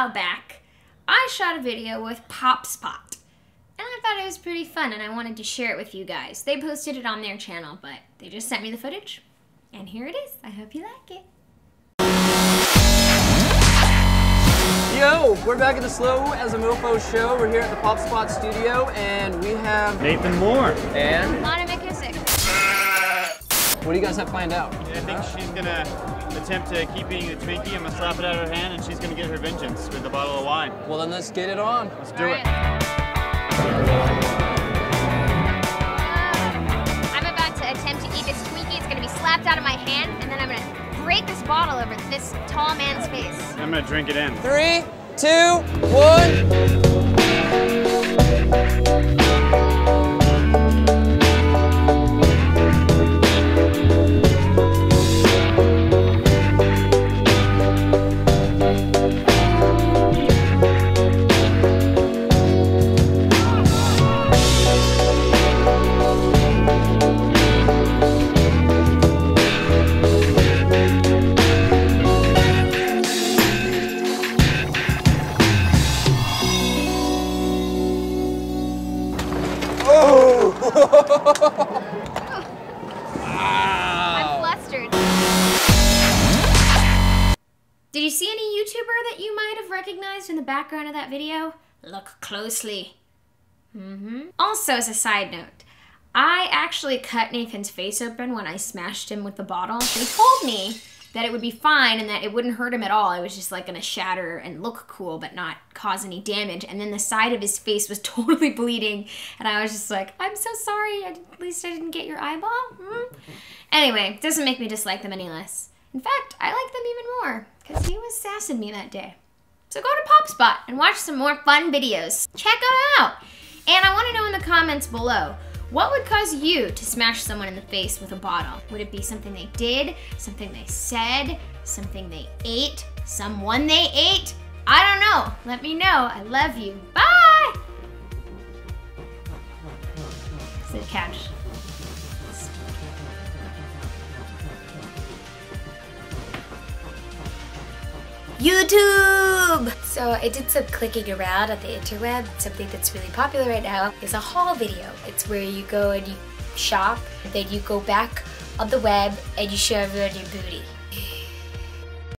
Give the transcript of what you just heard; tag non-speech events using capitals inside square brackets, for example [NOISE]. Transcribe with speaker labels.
Speaker 1: while back, I shot a video with Pop Spot. And I thought it was pretty fun and I wanted to share it with you guys. They posted it on their channel, but they just sent me the footage. And here it is. I hope you like it.
Speaker 2: Yo, we're back at the Slow as a Mofo show. We're here at the Pop Spot studio and we have
Speaker 3: Nathan Moore.
Speaker 2: and
Speaker 1: Lana McKissack.
Speaker 2: What do you guys have planned out?
Speaker 3: I think she's gonna attempt to keep eating the Twinkie. I'm gonna slap it out of her hand and she's gonna get her vengeance with a bottle of wine.
Speaker 2: Well then let's get it on.
Speaker 3: Let's do
Speaker 1: All
Speaker 3: it.
Speaker 1: right. I'm about to attempt to eat this Twinkie. It's gonna be slapped out of my hand, and then I'm gonna break this bottle over this tall man's face.
Speaker 3: I'm gonna drink it in.
Speaker 2: Three, two, one.
Speaker 1: I'm flustered. Did you see any YouTuber that you might have recognized in the background of that video? Look closely. Mm-hmm. Also, as a side note, I actually cut Nathan's face open when I smashed him with the bottle. He told me that it would be fine and that it wouldn't hurt him at all. It was just like gonna shatter and look cool but not cause any damage. And then the side of his face was [LAUGHS] totally bleeding. And I was just like, I'm so sorry. At least I didn't get your eyeball. Hmm? Anyway, doesn't make me dislike them any less. In fact, I like them even more because he was sassing me that day. So go to PopSpot and watch some more fun videos. Check them out. And I want to know in the comments below, what would cause you to smash someone in the face with a bottle? Would it be something they did, something they said, something they ate, someone they ate? I don't know. Let me know. I love you. Bye. Sit couch. YouTube!
Speaker 4: So I did some clicking around on the interweb. Something that's really popular right now is a haul video. It's where you go and you shop, and then you go back on the web and you show everyone your booty.